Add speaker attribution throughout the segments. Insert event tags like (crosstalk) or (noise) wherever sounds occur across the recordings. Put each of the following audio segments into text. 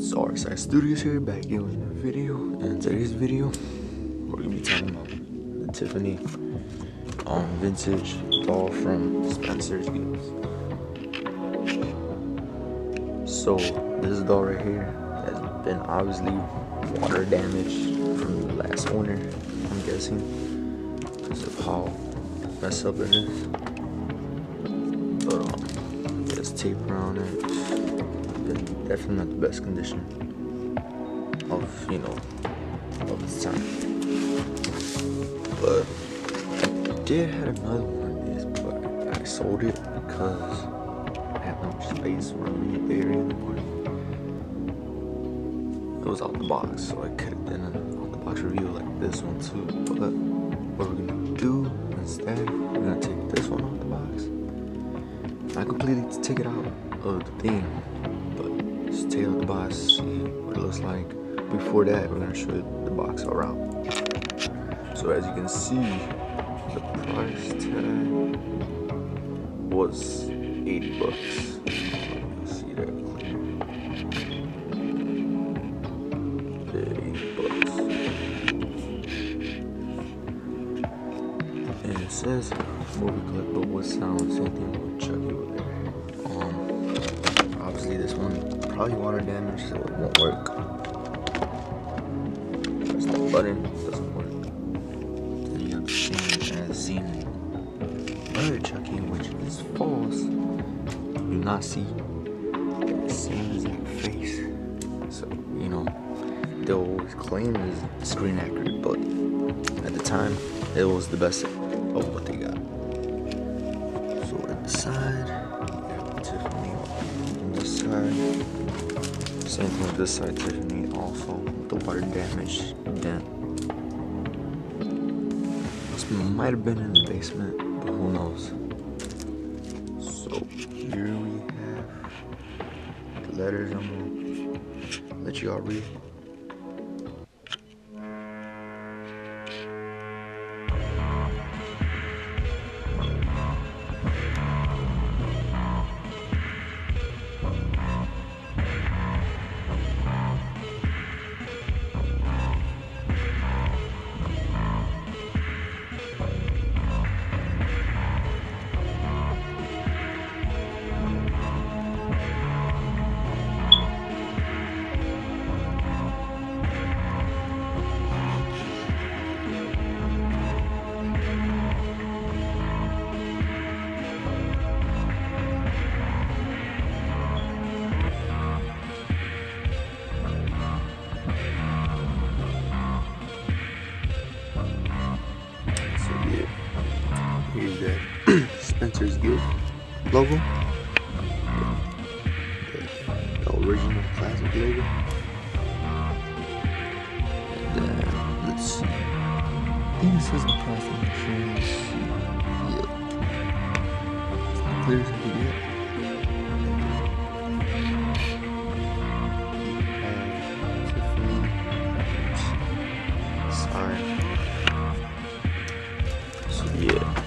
Speaker 1: RSI Studios here, back again with a video. And today's video, we're gonna be talking about the Tiffany um, vintage doll from Spencer's Gifts. So this doll right here has been obviously water damaged from the last owner, I'm guessing, because of how messed up it is. But um, there's tape around it definitely not the best condition of you know of its time. But I did have another one of these, but I sold it because I have no space for me later in the morning. It was out the box, so I could have done an out the box review like this one too. But what we're gonna do instead, we're gonna take this one out the box. I completely take it out of the thing just take out the box, see what it looks like. Before that, we're gonna show the box around. So as you can see, the price tag was 80 bucks. See that clear? 80 bucks. And it says movie but what sound? Same thing with Chucky with probably water damage, so it won't work. Press the button, doesn't work. Then you have same as seen other Chucky, which is false. You do not see the same exact face. So, you know, they'll always claim it's screen accurate, but at the time, it was the best of what Same thing with this side, Tiffany also the water damage dent. This might have been in the basement, but who knows. So here we have the letters I'm gonna let you all read. (clears throat) Spencer's Gift logo. The, the original classic logo. And uh, let's see. I think it says the plastic insurance. Yep. It's not clear as I can get. how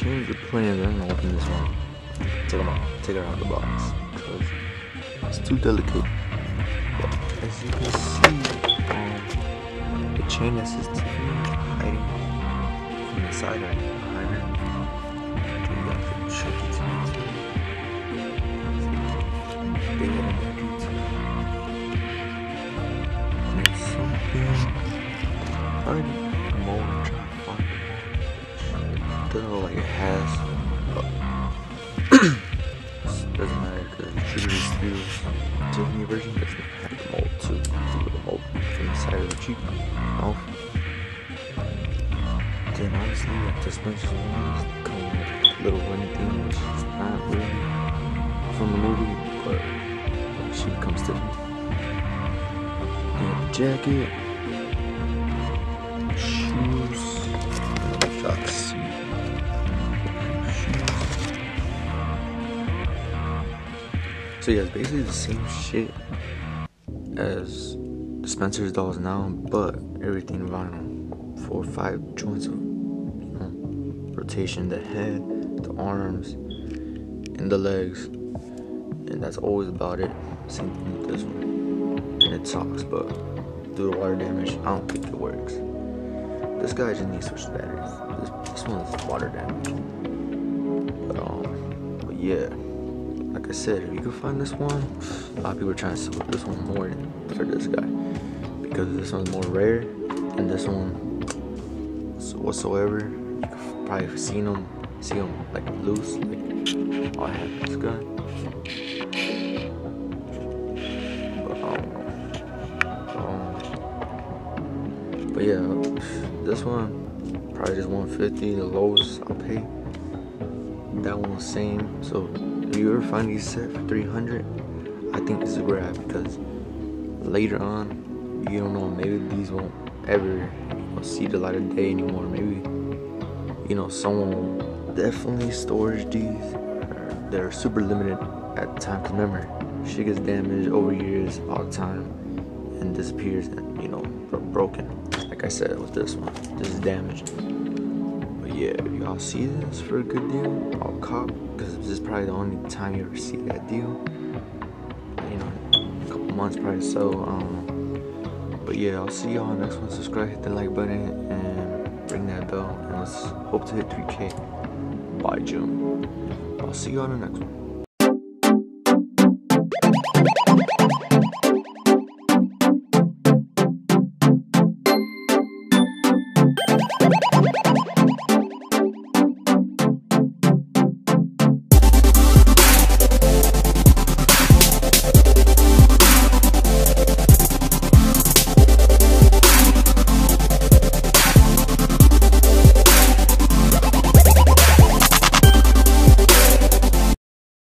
Speaker 1: change the plans. I'm gonna open this one. Take them out. Take her out of the box because it's too delicate. But as you can see, um, the chain that says Tiffany hiding from the side right behind her. You got the tricky They doesn't matter because the is still Tiffany version doesn't have the mold too. Do the mold from the side of the cheek, mouth. Then honestly, like the Spencer's ones come with a little running thing, which is not really from the movie, but she comes to And jacket. So yeah, it's basically the same shit as Spencer's dolls now, but everything vinyl. Four or five joints of you know rotation. The head, the arms, and the legs, and that's always about it. Same thing with this one, and it sucks, but due to water damage, I don't think it works. This guy just needs to switch batteries. This, this one's water damage. But um, but yeah, I said, if you can find this one, a lot of people are trying to sell this one more than for this guy because this one's more rare, than this one so whatsoever. You can probably seen them, see them like loose, like all I have this gun. But um, um, but yeah, this one probably just 150, the lowest I'll pay. That one's same. So if you ever find these set for 300, I think it's is a grab because later on, you don't know, maybe these won't ever you know, see the light of day anymore. Maybe you know someone definitely storage these. They're super limited at time. Cause remember, shit gets damaged over years all the time and disappears and you know broken. Like I said with this one, this is damaged. Yeah, y'all see this for a good deal, I'll cop because this is probably the only time you ever see that deal. You know, a couple months probably so. Um, but yeah, I'll see y'all next one. Subscribe, hit the like button, and ring that bell. And let's hope to hit 3K by June. I'll see you on the next one.